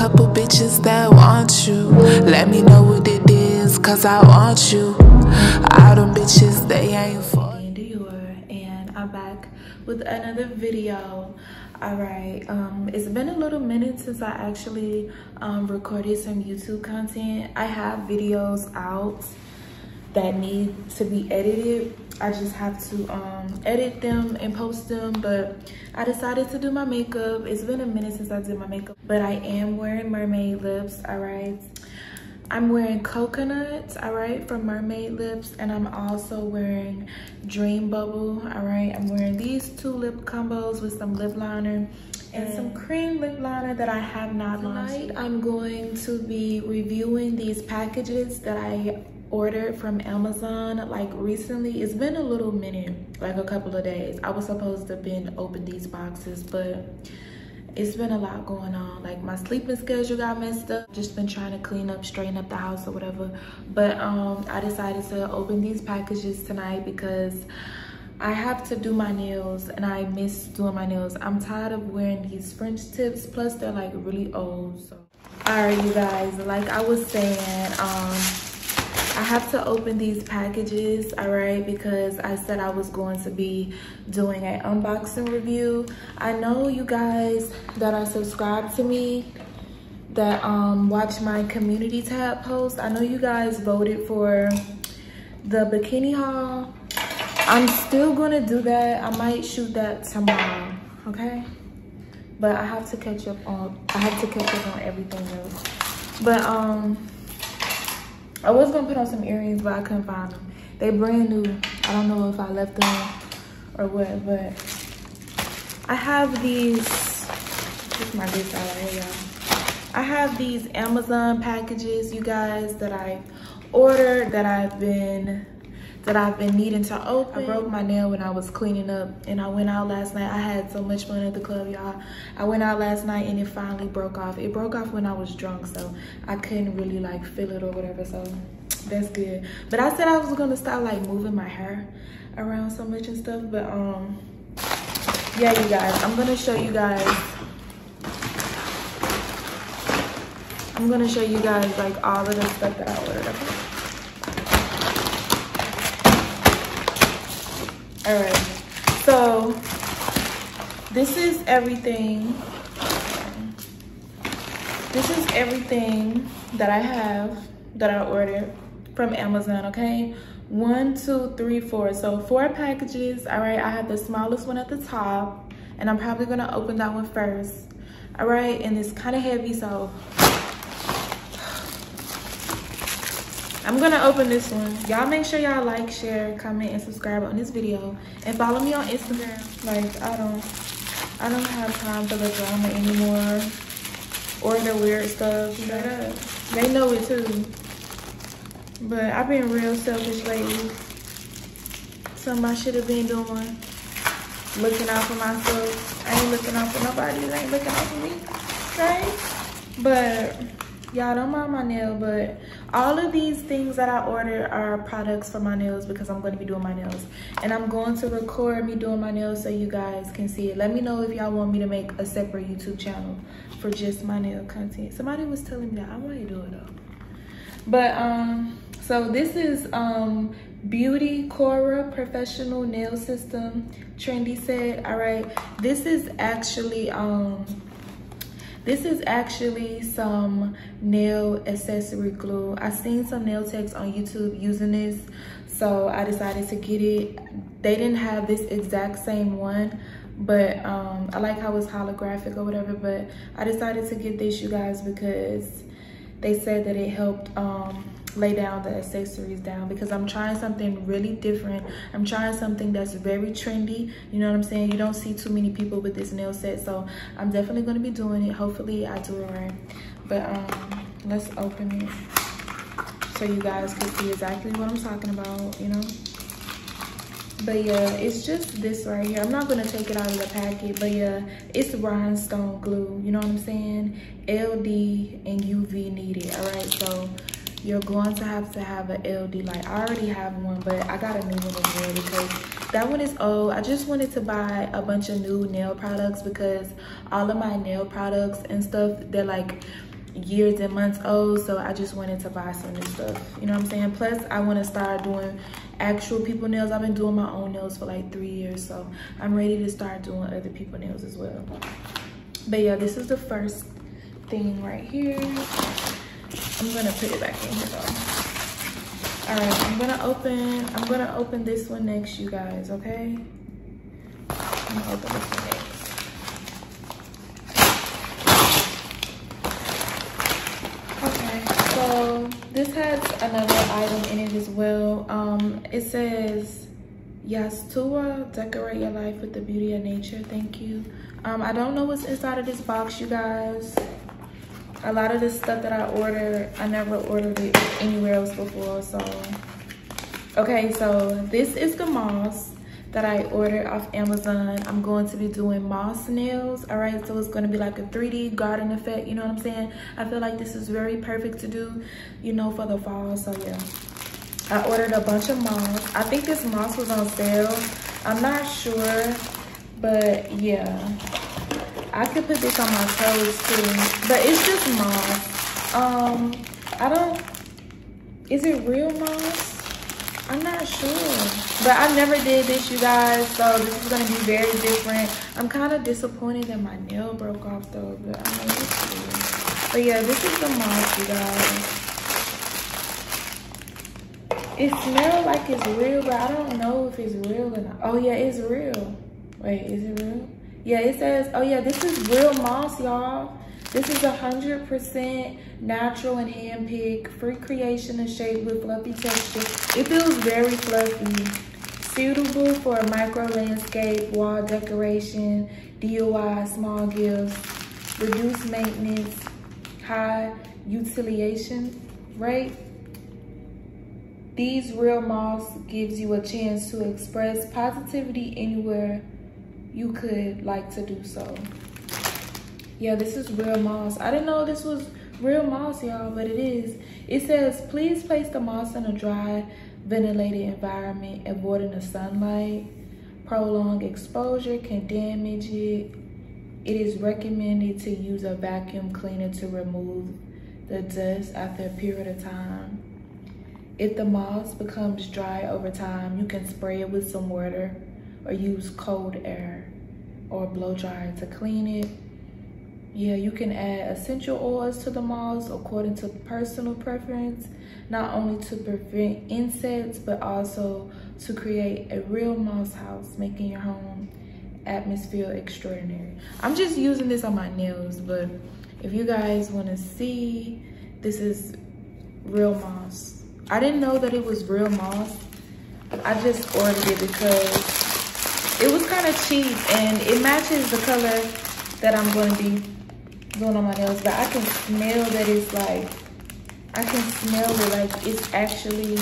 couple bitches that want you. Let me know what it is, cause I want you. All them bitches, they ain't for Dior, and I'm back with another video. All right, um, it's been a little minute since I actually um, recorded some YouTube content. I have videos out that need to be edited. I just have to um, edit them and post them, but I decided to do my makeup. It's been a minute since I did my makeup, but I am wearing mermaid lips, all right? I'm wearing coconuts, all right, from Mermaid Lips, and I'm also wearing Dream Bubble, all right? I'm wearing these two lip combos with some lip liner and some cream lip liner that I have not launched. Tonight, I'm going to be reviewing these packages that I ordered from Amazon like recently. It's been a little minute, like a couple of days. I was supposed to have been open these boxes, but it's been a lot going on. Like my sleeping schedule got messed up. Just been trying to clean up, straighten up the house or whatever. But um, I decided to open these packages tonight because I have to do my nails and I miss doing my nails. I'm tired of wearing these French tips. Plus they're like really old. So. All right, you guys, like I was saying, um, I have to open these packages, all right, because I said I was going to be doing an unboxing review. I know you guys that are subscribed to me that um, watch my community tab post. I know you guys voted for the bikini haul. I'm still gonna do that. I might shoot that tomorrow, okay? But I have to catch up on, I have to catch up on everything else. But um, I was gonna put on some earrings, but I couldn't find them. They brand new. I don't know if I left them or what, but I have these. This is my wrist out here, y'all. I have these Amazon packages, you guys, that I ordered that I've been that I've been needing to open. I broke my nail when I was cleaning up and I went out last night. I had so much fun at the club, y'all. I went out last night and it finally broke off. It broke off when I was drunk, so I couldn't really like feel it or whatever, so that's good. But I said I was gonna stop like moving my hair around so much and stuff, but um, yeah, you guys, I'm gonna show you guys I'm gonna show you guys like all of the stuff that I ordered, all right so this is everything this is everything that i have that i ordered from amazon okay? One two three four so four packages all right i have the smallest one at the top and i'm probably to open that one first all right and it's kind of heavy so I'm gonna open this one. Y'all make sure y'all like, share, comment, and subscribe on this video. And follow me on Instagram. Like, I don't, I don't have time for the drama anymore. Or the weird stuff. Up. Uh, they know it too. But I've been real selfish lately. Something I should have been doing. Looking out for myself. I ain't looking out for nobody. They ain't looking out for me. Okay? But y'all don't mind my nail but all of these things that i ordered are products for my nails because i'm going to be doing my nails. And i'm going to record me doing my nails so you guys can see it. Let me know if y'all want me to make a separate youtube channel for just my nail content. Somebody was telling me that. I want to do it though. But um so this is um beauty cora professional nail system. Trendy set all right this is actually um this is actually some nail accessory glue. I seen some nail techs on YouTube using this, so I decided to get it. They didn't have this exact same one, but um, I like how it's holographic or whatever, but I decided to get this, you guys, because they said that it helped um, lay down the accessories down because I'm trying something really different. I'm trying something that's very trendy. You know what I'm saying? You don't see too many people with this nail set. So I'm definitely going to be doing it. Hopefully I do it right. But um, let's open it so you guys can see exactly what I'm talking about, you know? But yeah, it's just this right here. I'm not gonna take it out of the packet, but yeah, it's rhinestone glue. You know what I'm saying? LED and UV needed, all right? So you're going to have to have an LED. Like I already have one, but I got a new one as well because that one is old. I just wanted to buy a bunch of new nail products because all of my nail products and stuff, they're like years and months old so i just wanted to buy some new stuff. You know what i'm saying? Plus i want to start doing actual people nails. I've been doing my own nails for like three years so i'm ready to start doing other people nails as well. But yeah this is the first thing right here i'm gonna put it back in here though all right i'm gonna open i'm gonna open this one next you guys okay i'm gonna open this one next So this has another item in it as well. Um, it says, Yastua, decorate your life with the beauty of nature. Thank you. Um, I don't know what's inside of this box, you guys. A lot of the stuff that I ordered, I never ordered it anywhere else before. So, okay, so this is the moss that I ordered off Amazon. I'm going to be doing moss nails, all right? So it's gonna be like a 3D garden effect, you know what I'm saying? I feel like this is very perfect to do, you know, for the fall, so yeah. I ordered a bunch of moss. I think this moss was on sale. I'm not sure, but yeah. I could put this on my toes too, but it's just moss. Um, I don't, is it real moss? I'm not sure. But I never did this, you guys. So this is to be very different. I'm kind of disappointed that my nail broke off, though. But I know it's But yeah, this is the moss, you guys. It smells like it's real, but I don't know if it's real or not. Oh, yeah, it's real. Wait, is it real? Yeah, it says, oh, yeah, this is real moss, y'all. This is 100% natural and hand-picked, free creation and shape with fluffy texture. It feels very fluffy. Suitable for a micro landscape, wall decoration, DIY, small gifts, reduced maintenance, high utilization rate. These real moss gives you a chance to express positivity anywhere you could like to do so. Yeah, this is real moss. I didn't know this was real moss, y'all, but it is. It says, please place the moss in a dry, ventilated environment, avoiding the sunlight. Prolonged exposure can damage it. It is recommended to use a vacuum cleaner to remove the dust after a period of time. If the moss becomes dry over time, you can spray it with some water or use cold air or blow dryer to clean it yeah, you can add essential oils to the moss according to personal preference, not only to prevent insects, but also to create a real moss house, making your home atmosphere extraordinary. I'm just using this on my nails, but if you guys wanna see, this is real moss. I didn't know that it was real moss. I just ordered it because it was kind of cheap and it matches the color that I'm gonna be doing on my nails, but I can smell that it's like, I can smell it like it's actually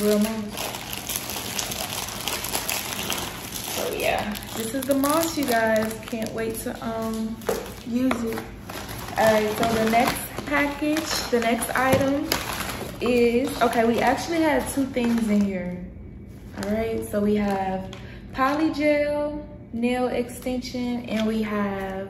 real moss. So yeah, this is the moss, you guys. Can't wait to um use it. All right, so the next package, the next item is, okay, we actually have two things in here. All right, so we have polygel nail extension and we have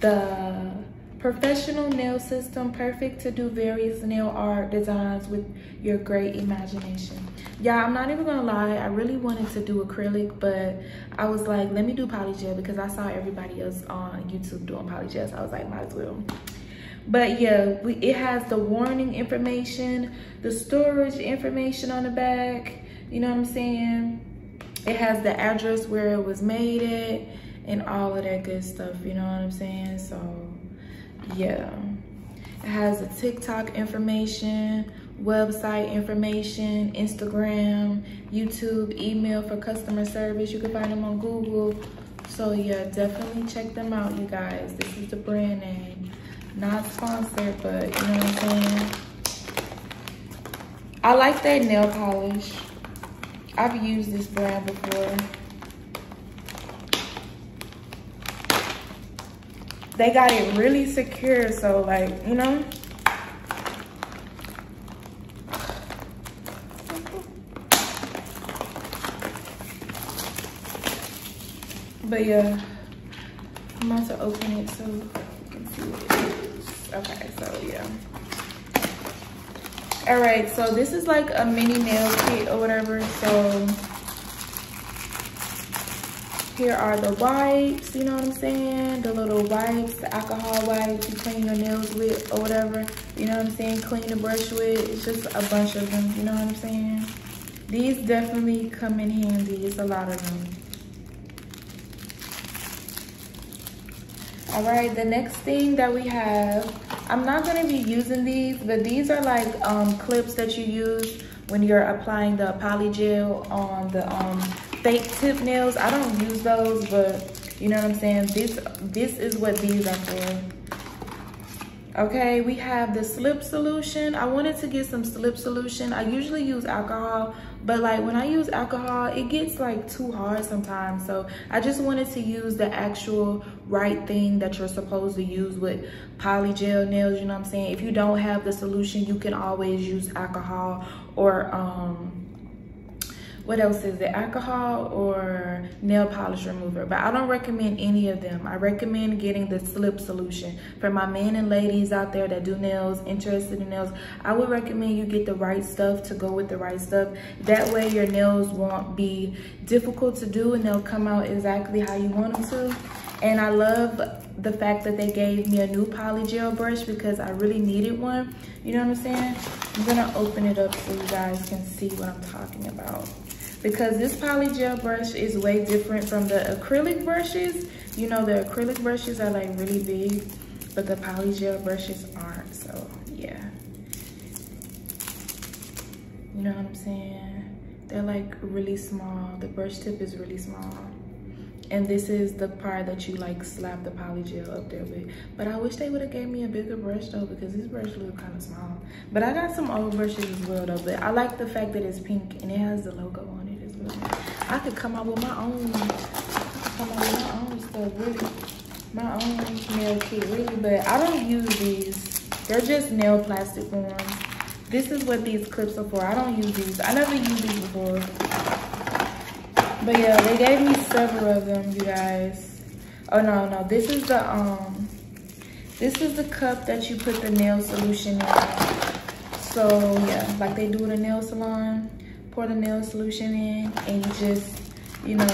the professional nail system perfect to do various nail art designs with your great imagination. Yeah i'm not even gonna lie i really wanted to do acrylic but i was like let me do polygel because i saw everybody else on youtube doing polygel so i was like might as well. But yeah we, it has the warning information the storage information on the back you know what i'm saying it has the address where it was made at and all of that good stuff, you know what I'm saying? So yeah, it has the TikTok information, website information, Instagram, YouTube, email for customer service. You can find them on Google. So yeah, definitely check them out, you guys. This is the brand name. Not sponsored, but you know what I'm saying? I like that nail polish. I've used this brand before. they got it really secure. So like, you know, but yeah, I'm about to open it so you can see what it is. Okay, so yeah. All right, so this is like a mini nail kit or whatever. So here are the wipes, you know what I'm saying? The little wipes, the alcohol wipes you clean your nails with or whatever. You know what I'm saying? Clean the brush with. It's just a bunch of them, you know what I'm saying? These definitely come in handy. It's a lot of them. All right, the next thing that we have, I'm not gonna be using these, but these are like um, clips that you use when you're applying the poly gel on the um, fake tip nails. I don't use those, but you know what I'm saying? This, this is what these are for. Okay, we have the slip solution. I wanted to get some slip solution. I usually use alcohol, but like when I use alcohol, it gets like too hard sometimes. So I just wanted to use the actual right thing that you're supposed to use with poly gel nails, you know what I'm saying? If you don't have the solution, you can always use alcohol or um, what else is it? Alcohol or nail polish remover. But i don't recommend any of them. I recommend getting the slip solution. For my men and ladies out there that do nails interested in nails i would recommend you get the right stuff to go with the right stuff. That way your nails won't be difficult to do and they'll come out exactly how you want them to and I love the fact that they gave me a new poly gel brush because I really needed one. You know what I'm saying? I'm gonna open it up so you guys can see what I'm talking about because this poly gel brush is way different from the acrylic brushes. You know, the acrylic brushes are like really big, but the poly gel brushes aren't, so yeah. You know what I'm saying? They're like really small. The brush tip is really small. And this is the part that you like slap the poly gel up there with. But I wish they would have gave me a bigger brush though because this brush looks kind of small. But I got some old brushes as well though. But I like the fact that it's pink and it has the logo on it. As well. I could come up with my own, come with my own stuff, really. My own nail kit, really. But I don't use these. They're just nail plastic ones. This is what these clips are for. I don't use these. I never used these before. But yeah, they gave me several of them, you guys. Oh no, no, this is the um this is the cup that you put the nail solution in. So yeah, like they do in a nail salon pour the nail solution in and you just, you know,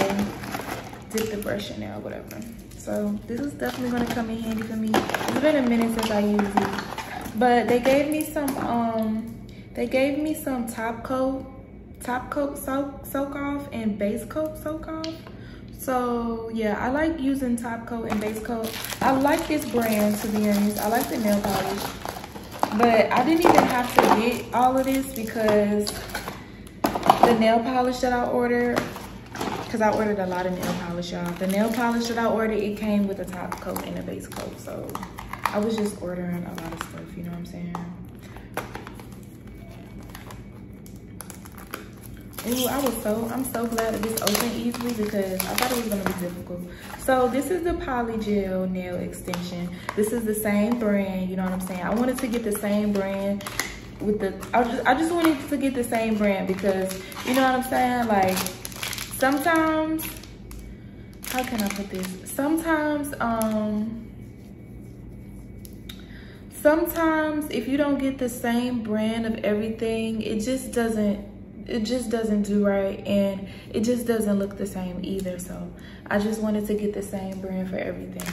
dip the brush in there or whatever. So this is definitely gonna come in handy for me. It's been a minute since I used it. But they gave me some, um, they gave me some top coat, top coat soak, soak off and base coat soak off. So yeah, I like using top coat and base coat. I like this brand to be honest. I like the nail polish. But I didn't even have to get all of this because the nail polish that I ordered, because I ordered a lot of nail polish, y'all. The nail polish that I ordered, it came with a top coat and a base coat. So I was just ordering a lot of stuff, you know what I'm saying? Ooh, I was so, I'm so glad that this opened easily because I thought it was gonna be difficult. So this is the Poly Gel nail extension. This is the same brand, you know what I'm saying? I wanted to get the same brand with the I just I just wanted to get the same brand because you know what I'm saying like sometimes how can I put this sometimes um sometimes if you don't get the same brand of everything it just doesn't it just doesn't do right and it just doesn't look the same either. So i just wanted to get the same brand for everything.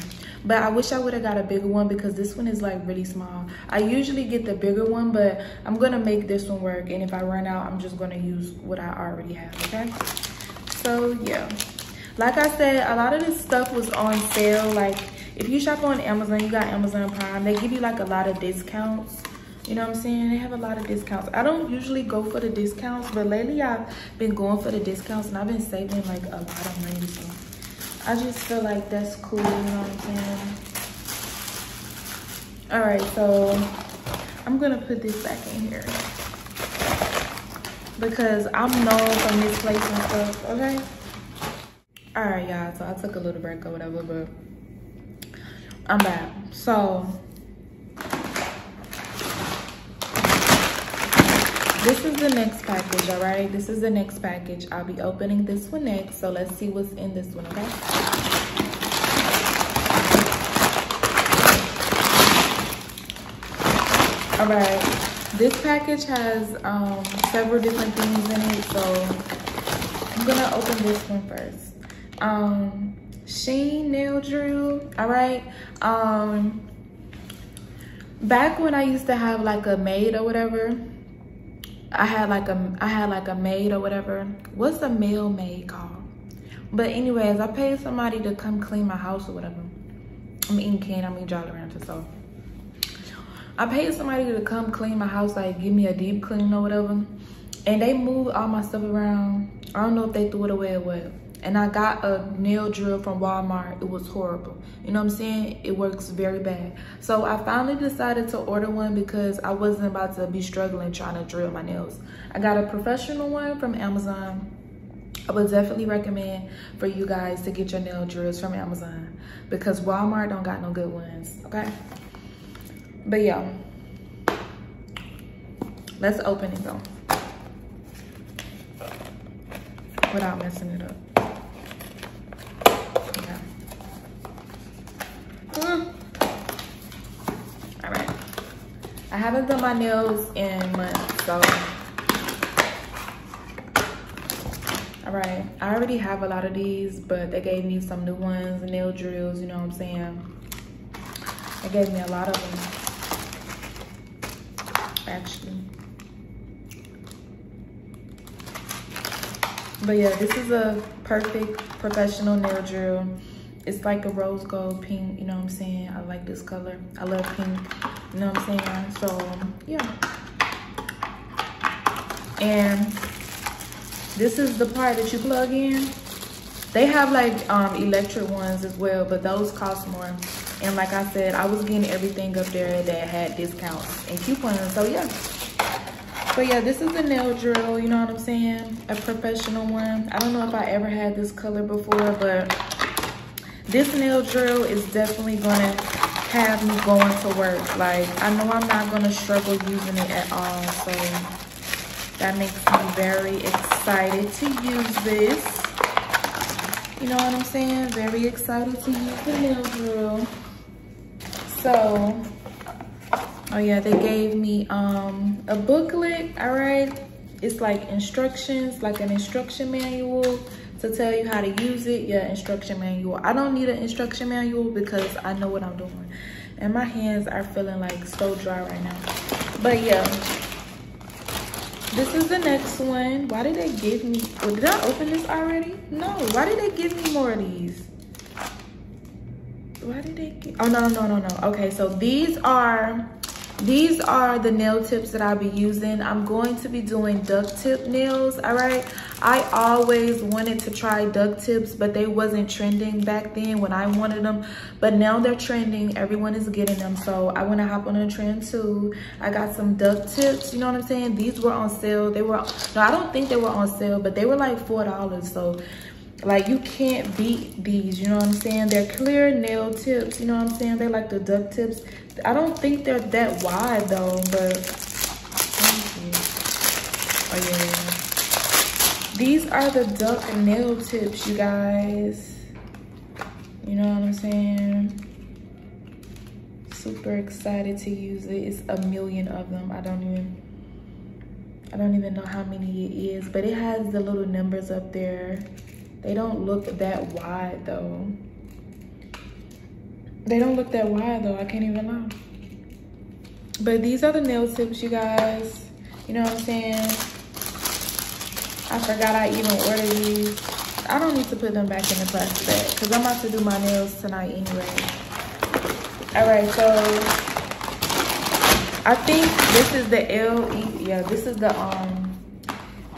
But i wish i would have got a bigger one because this one is like really small. I usually get the bigger one but i'm gonna make this one work and if i run out i'm just gonna use what i already have okay? So yeah. Like i said a lot of this stuff was on sale. Like if you shop on amazon you got amazon prime. They give you like a lot of discounts you know what I'm saying? They have a lot of discounts. I don't usually go for the discounts, but lately I've been going for the discounts and I've been saving like a lot of money. So I just feel like that's cool, you know what I'm saying? All right, so I'm gonna put this back in here because I'm known for misplacing stuff, okay? All right, y'all, so I took a little break or whatever, but I'm back. So this is the next package all right this is the next package i'll be opening this one next so let's see what's in this one okay All right, this package has um, several different things in it, so I'm gonna open this one first. Um, Sheen nail drill, all right? Um, back when I used to have like a maid or whatever, I had like a I had like a maid or whatever. What's a male maid called? But anyways, I paid somebody to come clean my house or whatever. I'm eating candy, I'm eating Jolly Rancher, so. I paid somebody to come clean my house, like give me a deep clean or whatever. And they moved all my stuff around. I don't know if they threw it away or what. And I got a nail drill from Walmart. It was horrible. You know what I'm saying? It works very bad. So I finally decided to order one because I wasn't about to be struggling trying to drill my nails. I got a professional one from Amazon. I would definitely recommend for you guys to get your nail drills from Amazon because Walmart don't got no good ones, okay? But yeah, let's open it though without messing it up. Mm. All right. I haven't done my nails in months, so. All right, I already have a lot of these, but they gave me some new ones, nail drills, you know what I'm saying? They gave me a lot of them, actually. But yeah, this is a perfect professional nail drill. It's like a rose gold pink, you know what I'm saying? I like this color. I love pink, you know what I'm saying? So, yeah. And this is the part that you plug in. They have like um, electric ones as well, but those cost more. And like I said, I was getting everything up there that had discounts and coupons, so yeah. So yeah, this is a nail drill, you know what I'm saying? A professional one. I don't know if I ever had this color before, but this nail drill is definitely gonna have me going to work. Like, I know I'm not gonna struggle using it at all, so that makes me very excited to use this. You know what I'm saying? Very excited to use the nail drill. So, oh yeah they gave me um a booklet all right it's like instructions like an instruction manual to tell you how to use it yeah instruction manual. I don't need an instruction manual because i know what i'm doing. And my hands are feeling like so dry right now. But yeah. This is the next one. Why did they give me well, did i open this already? No. Why did they give me more of these? Why did they give, oh no no no no. Okay so these are these are the nail tips that I'll be using. I'm going to be doing duck tip nails, all right? I always wanted to try duck tips, but they wasn't trending back then when I wanted them. But now they're trending. Everyone is getting them. So I want to hop on a trend too. I got some duck tips, you know what I'm saying? These were on sale. They were, no, I don't think they were on sale, but they were like $4. So like you can't beat these you know what i'm saying they're clear nail tips you know what i'm saying they're like the duck tips I don't think they're that wide though, but oh yeah. These are the duck nail tips, you guys. You know what I'm saying? Super excited to use it. It's a million of them. I don't even I don't even know how many it is, but it has the little numbers up there. They don't look that wide though. They don't look that wide though, I can't even lie. But these are the nail tips, you guys. You know what I'm saying? I forgot I even ordered these. I don't need to put them back in the plastic bag because I'm about to do my nails tonight anyway. All right, so I think this is the LE, yeah, this is the, um,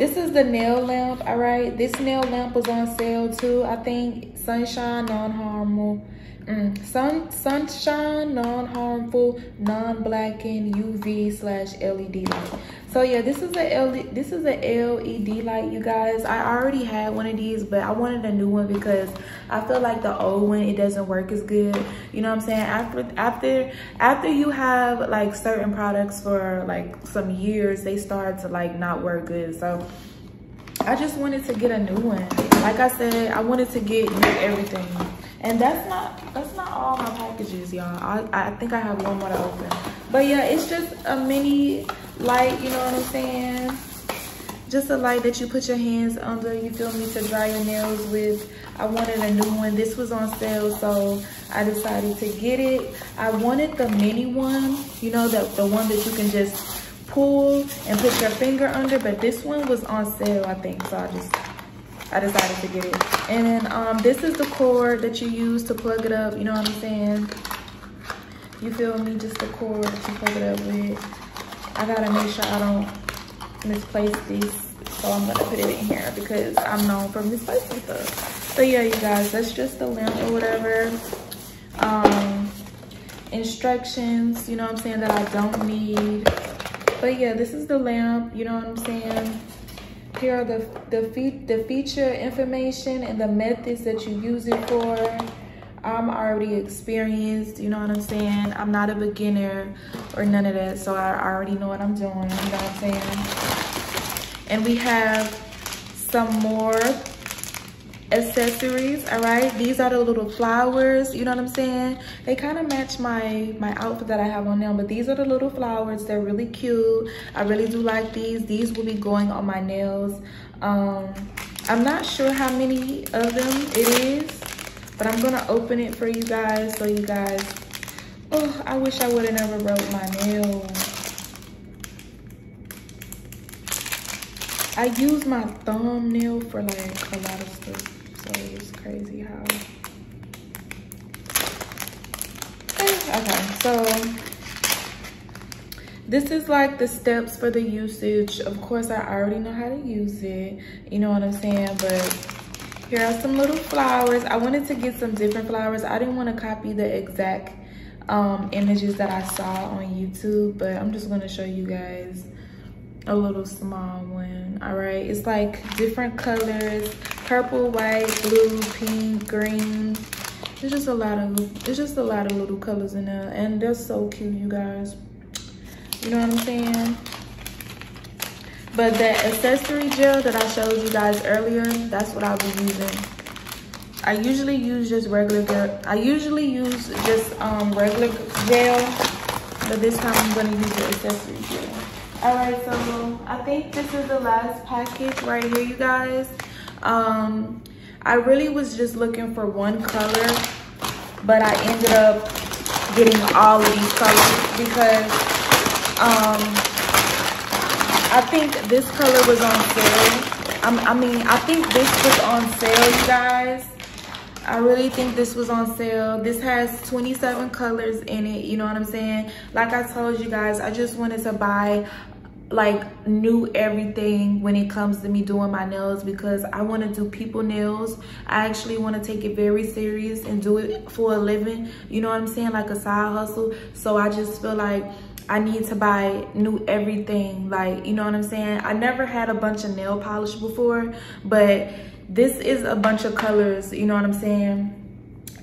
this is the nail lamp, all right? This nail lamp was on sale too, I think. Sunshine, non-harmful, Mm. Sun, sunshine, non-harmful, non-blackened UV slash LED light. So yeah, this is a LED, this is a LED light, you guys. I already had one of these, but I wanted a new one because I feel like the old one it doesn't work as good. You know what I'm saying? After after after you have like certain products for like some years, they start to like not work good. So I just wanted to get a new one. Like I said, I wanted to get everything. And that's not that's not all my packages, y'all. I, I think I have one more to open. but yeah it's just a mini light you know what i'm saying just a light that you put your hands under you feel me to dry your nails with i wanted a new one this was on sale so i decided to get it i wanted the mini one you know the, the one that you can just pull and put your finger under but this one was on sale i think so i just i decided to get it. And then um this is the cord that you use to plug it up you know what i'm saying? You feel me? Just the cord that you plug it up with. I gotta make sure i don't misplace this so i'm gonna put it in here because i'm known for misplacing stuff. So yeah you guys that's just the lamp or whatever. Um instructions you know what i'm saying that i don't need. But yeah this is the lamp you know what i'm saying here are the the, fe the feature information and the methods that you use it for. I'm already experienced you know what i'm saying? I'm not a beginner or none of that so i already know what i'm doing you know what i'm saying? And we have some more accessories all right? These are the little flowers you know what i'm saying? They kind of match my my outfit that i have on now but these are the little flowers. They're really cute. I really do like these. These will be going on my nails. Um i'm not sure how many of them it is but i'm gonna open it for you guys so you guys oh i wish i would have never wrote my nails. I use my thumbnail for like a lot of stuff crazy how okay so this is like the steps for the usage. Of course i already know how to use it you know what i'm saying but here are some little flowers. I wanted to get some different flowers. I didn't want to copy the exact um, images that i saw on youtube but i'm just going to show you guys a little small one all right? It's like different colors purple white blue pink green. It's just a lot of it's just a lot of little colors in there and they're so cute you guys. You know what i'm saying? But that accessory gel that i showed you guys earlier that's what i'll be using. I usually use just regular gel i usually use just um regular gel but this time i'm going to use the accessory gel all right so i think this is the last package right here you guys um i really was just looking for one color but i ended up getting all of these colors because um i think this color was on sale I'm, i mean i think this was on sale you guys I really think this was on sale. This has 27 colors in it, you know what I'm saying? Like I told you guys, I just wanted to buy like knew everything when it comes to me doing my nails because I want to do people nails. I actually want to take it very serious and do it for a living. You know what I'm saying? Like a side hustle. So I just feel like I need to buy new everything. Like, you know what I'm saying? I never had a bunch of nail polish before, but this is a bunch of colors. You know what I'm saying?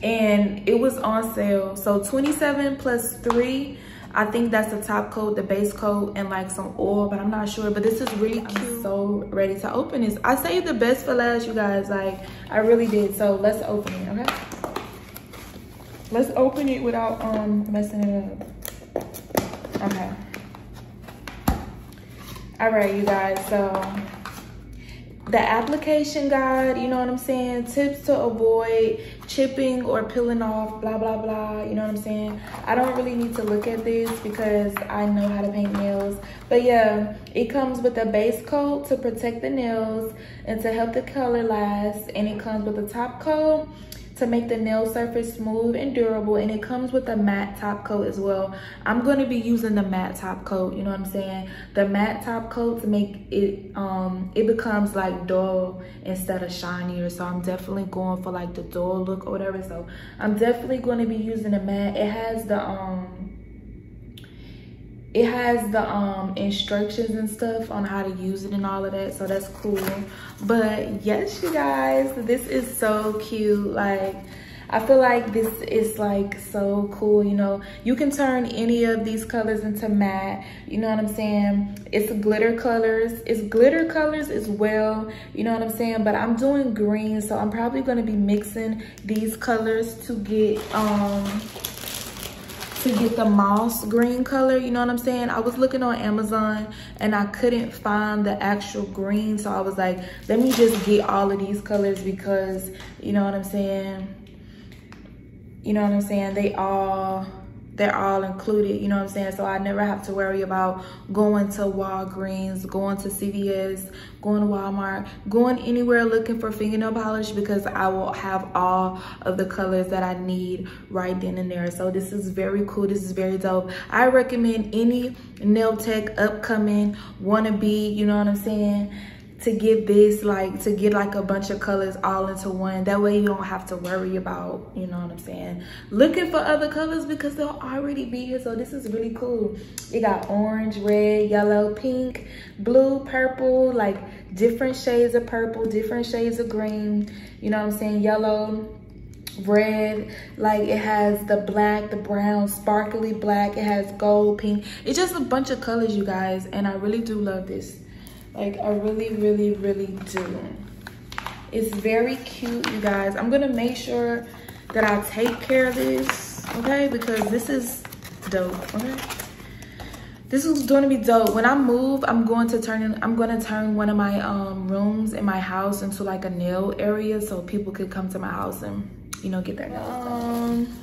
And it was on sale. So 27 plus three I think that's the top coat, the base coat, and like some oil, but I'm not sure. But this is really cute. I'm so ready to open this. I saved the best for last, you guys. Like, I really did. So let's open it, okay? Let's open it without um messing it up. Okay. All right, you guys. So the application guide, you know what I'm saying? Tips to avoid chipping or peeling off, blah, blah, blah. You know what I'm saying? I don't really need to look at this because I know how to paint nails. But yeah, it comes with a base coat to protect the nails and to help the color last. And it comes with a top coat to make the nail surface smooth and durable and it comes with a matte top coat as well. I'm going to be using the matte top coat you know what i'm saying? The matte top coat to make it um it becomes like dull instead of shinier so i'm definitely going for like the dull look or whatever so i'm definitely going to be using the matte. It has the um it has the um instructions and stuff on how to use it and all of that so that's cool but yes you guys this is so cute like I feel like this is like so cool, you know. You can turn any of these colors into matte, you know what I'm saying? It's glitter colors. It's glitter colors as well, you know what I'm saying? But I'm doing green, so I'm probably gonna be mixing these colors to get um to get the moss green color you know what i'm saying? I was looking on amazon and i couldn't find the actual green so i was like let me just get all of these colors because you know what i'm saying? You know what i'm saying? They all they're all included, you know what I'm saying? So I never have to worry about going to Walgreens, going to CVS, going to Walmart, going anywhere looking for fingernail polish because I will have all of the colors that I need right then and there. So this is very cool. This is very dope. I recommend any nail tech upcoming wannabe, you know what I'm saying? To get this like to get like a bunch of colors all into one. That way you don't have to worry about you know what i'm saying looking for other colors because they'll already be here. So this is really cool. It got orange red yellow pink blue purple like different shades of purple different shades of green. You know what i'm saying? Yellow red like it has the black the brown sparkly black. It has gold pink. It's just a bunch of colors you guys and i really do love this like I really, really, really do. It's very cute, you guys. I'm gonna make sure that I take care of this, okay? Because this is dope, okay? This is to be dope. When I move, I'm going to turn I'm to turn one of my um, rooms in my house into like a nail area so people could come to my house and, you know, get their nails done. Um,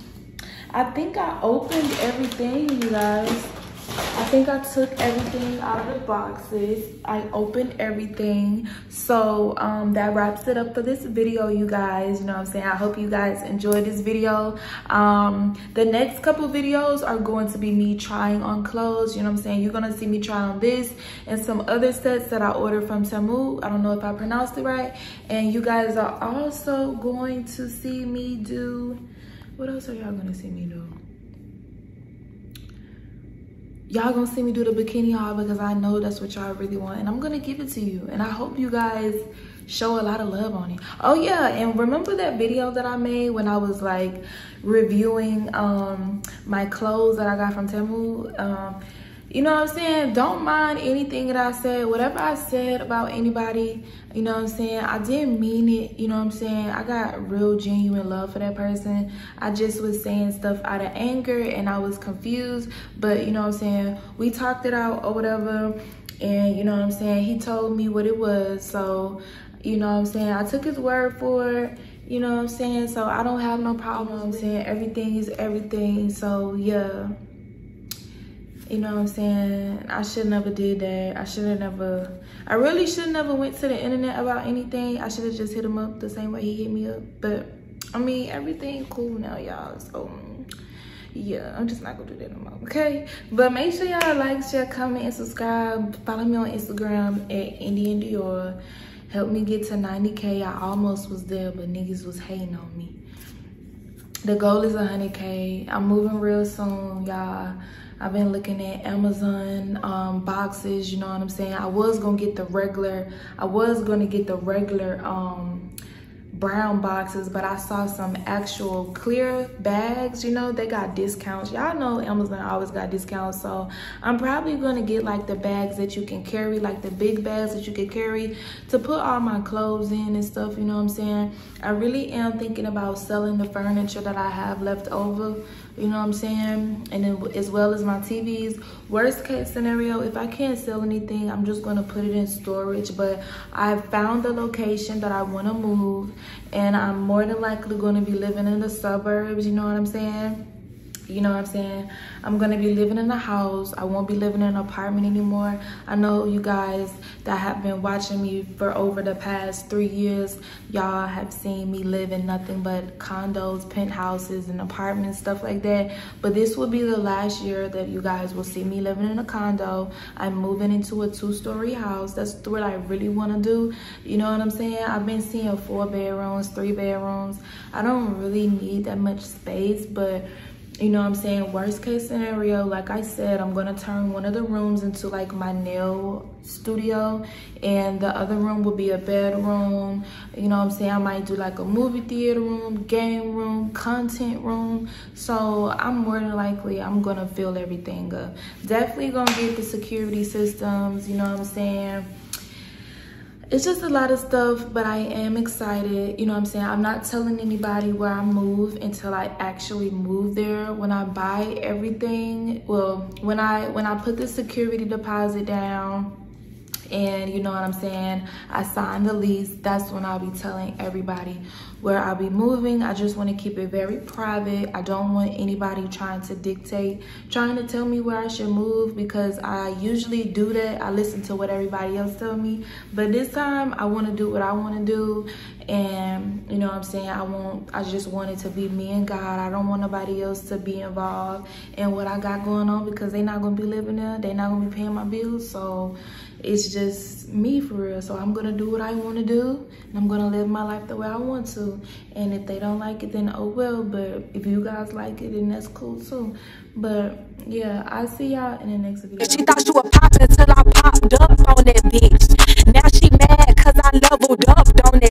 I think I opened everything, you guys. I think I took everything out of the boxes. I opened everything. So um, that wraps it up for this video, you guys. You know what I'm saying? I hope you guys enjoyed this video. Um, the next couple videos are going to be me trying on clothes. You know what I'm saying? You're going to see me try on this and some other sets that I ordered from Temu. I don't know if I pronounced it right. And you guys are also going to see me do... What else are y'all going to see me do? Y'all gonna see me do the bikini haul because I know that's what y'all really want and I'm gonna give it to you and I hope you guys show a lot of love on it. Oh yeah, and remember that video that I made when I was like reviewing um my clothes that I got from Temu? Um, you know what I'm saying? Don't mind anything that I said. Whatever I said about anybody, you know what I'm saying? I didn't mean it, you know what I'm saying? I got real genuine love for that person. I just was saying stuff out of anger and I was confused. But you know what I'm saying? We talked it out or whatever. And you know what I'm saying? He told me what it was. So, you know what I'm saying? I took his word for it. You know what I'm saying? So I don't have no problem. Saying everything is everything. So yeah you know what i'm saying? I should never did that. I should have never i really should never went to the internet about anything. I should have just hit him up the same way he hit me up. But i mean everything cool now y'all. So yeah i'm just not gonna do that no more okay? But make sure y'all like share comment and subscribe. Follow me on instagram at indian dior. Help me get to 90k i almost was there but niggas was hating on me. The goal is 100k i'm moving real soon y'all I've been looking at Amazon um, boxes, you know what I'm saying? I was gonna get the regular, I was gonna get the regular um, brown boxes, but I saw some actual clear bags, you know, they got discounts. Y'all know Amazon always got discounts, so I'm probably gonna get like the bags that you can carry, like the big bags that you can carry to put all my clothes in and stuff, you know what I'm saying? I really am thinking about selling the furniture that I have left over you know what I'm saying? And then as well as my TVs. Worst case scenario, if I can't sell anything, I'm just gonna put it in storage. But I found the location that I wanna move and I'm more than likely gonna be living in the suburbs, you know what I'm saying? You know what i'm saying? I'm gonna be living in a house. I won't be living in an apartment anymore. I know you guys that have been watching me for over the past three years y'all have seen me live in nothing but condos penthouses and apartments stuff like that. But this will be the last year that you guys will see me living in a condo. I'm moving into a two-story house. That's what i really want to do. You know what i'm saying? I've been seeing four bedrooms three bedrooms. I don't really need that much space but you know what i'm saying? Worst case scenario like i said i'm gonna turn one of the rooms into like my nail studio and the other room will be a bedroom. You know what i'm saying? I might do like a movie theater room game room content room. So i'm more than likely i'm gonna fill everything up. Definitely gonna get the security systems you know what i'm saying it's just a lot of stuff but i am excited. You know what i'm saying? I'm not telling anybody where i move until i actually move there. When i buy everything well when i when i put the security deposit down and you know what I'm saying, I signed the lease, that's when I'll be telling everybody where I'll be moving. I just want to keep it very private. I don't want anybody trying to dictate, trying to tell me where I should move because I usually do that. I listen to what everybody else tell me, but this time I want to do what I want to do. And you know what I'm saying? I want I just want it to be me and God. I don't want nobody else to be involved in what I got going on because they're not gonna be living there. They're not gonna be paying my bills. So it's just me for real. So I'm gonna do what I wanna do and I'm gonna live my life the way I want to. And if they don't like it, then oh well. But if you guys like it, then that's cool too. But yeah, I'll see y'all in the next video. She thought you were popping until I popped up on that bitch. Now she mad cause I leveled up on that.